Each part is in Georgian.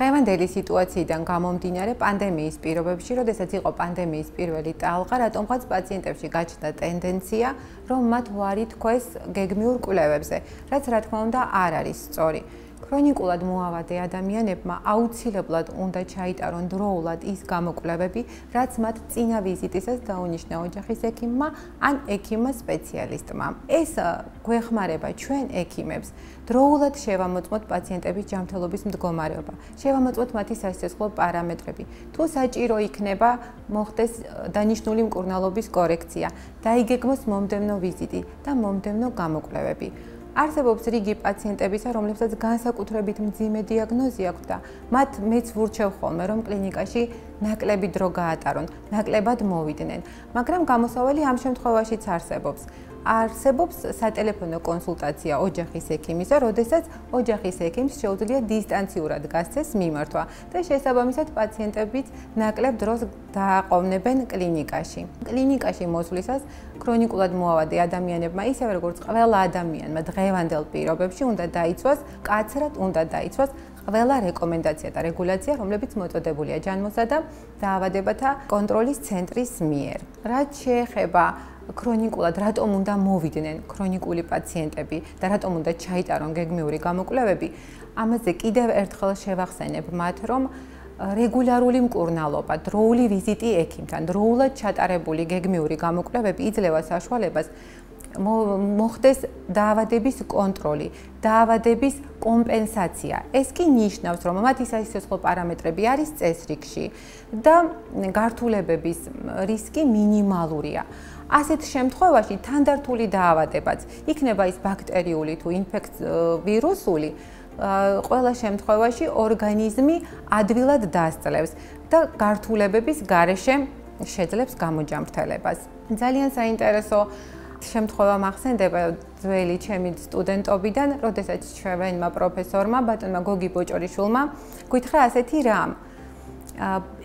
დღევანდელი სიტუაციიდან გამომდინარე პანდემიის პირობებში, როდესაც იყო პანდემიის პირველი ტალღა, რატომღაც პაციენტებში გაჩნდა ტენდენცია, რომ მათ უარი თქვეს გეგმიურ კვლევებზე, რაც რა თქმა უნდა არ არის სწორი. ქრონიკულად მოავადე ადამიანებმა აუცილებლად უნდა ჩაიტარონ დროულად ის გამოკვლევები, რაც მათ წინა ვიზიტისას დაუნიშნა ოჯახის ექიმმა ან ექიმმა სპეციალისტმა. ეს გვეხმარება ჩვენ ექიმებს დროულად შევამოწმოთ პაციენტების ჯანმრთელობის მდგომარეობა, შევამოწმოთ მათი სასიცოცხლო პარამეტრები. თუ საჭირო იქნება, მოხდეს დანიშნული მკურნალობის კორექცია, დაიგეგმოს მომდევნო ვიზიტი და მომდევნო გამოკვლევები. არსებობს რიგი პაციენტებისა, რომლებსაც განსაკუთრებით მძიმე დიაგნოზი აქვთ და მათ მეც ვურჩევ ხოლმე, რომ კლინიკაში ნაკლები დრო გაატარონ, ნაკლებად მოვიდნენ. მაგრამ გამოსავალი ამ შემთხვევაშიც არსებობს. არსებობს სატელეფონო კონსულტაცია ოჯახის ექიმისა, როდესაც ოჯახის ექიმს შეუძლია დისტანციურად გასცეს მიმართვა და შესაბამისად პაციენტებიც ნაკლებ დროს დააყოვნებენ კლინიკაში. კლინიკაში მოსვლისას ქრონიკულად მოავადე ადამიანებმა ისევე როგორც ყველა ადამიანმა დღევანდელ პირობებში უნდა დაიცვას, კაცრად უნდა დაიცვას ყველა რეკომენდაცია და რეგულაცია, რომლებიც მოწოდებულია ჯანმოსა და დაავადებათა კონტროლის ცენტრის მიერ. რაც შეეხება ქრონიკულად რატომ უნდა მოვიდნენ ქრონიკული პაციენტები და რატომ უნდა ჩაიტარონ გეგმიური გამოკვლევები, ამაზე კიდევ ერთხელ შევახსენებ მათ, რომ რეგულარული მკურნალობა, დროული ვიზიტი ექიმთან, დროულად ჩატარებული გეგმიური გამოკვლევები იძლევა საშუალებას მოხდეს დაავადების კონტროლი, დაავადების კომპენსაცია. ეს კი ნიშნავს, რომ მათი სასიცოცხლო პარამეტრები არის წესრიგში და გართულებების რისკი მინიმალურია. ასეთ შემთხვევაში თანდართული დაავადებაც, იქნება ის ბაქტერიული თუ ინფექც ვირუსული, ყველა შემთხვევაში ორგანიზმი ადვილად დასწლებს და გართულებების გარეშე შეძლებს გამოჯამრთელებას. ძალიან საინტერესო შემთხვევა მახსენდება ძველი ჩემი სტუდენტობიდან, როდესაც ჩვენმა პროფესორმა ბატონმა გოგი ბოჭორიშვილმა გითხრა ასეთი რამ.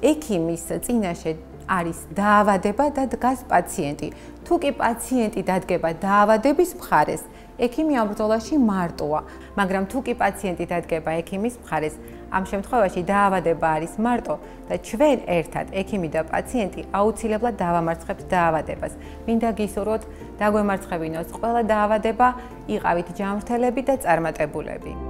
ექიმის წინაშე არის დაავადება და დგას პაციენტი. თუ კი პაციენტი დადგება დაავადების მხარეს, ექიმი ამ ბრძოლაში მარტოა, მაგრამ თუ კი პაციენტი დადგება ექიმის მხარეს, ამ შემთხვევაში დაავადება არის მარტო და ჩვენ ერთად, ექიმი და პაციენტი, აუცილებლად დავამარცხებთ დაავადებას. მინდა გისურვოთ, დაგვემარცხებინოს ყველა დაავადება, იყავით ჯანმრთელები და წარმატებულები.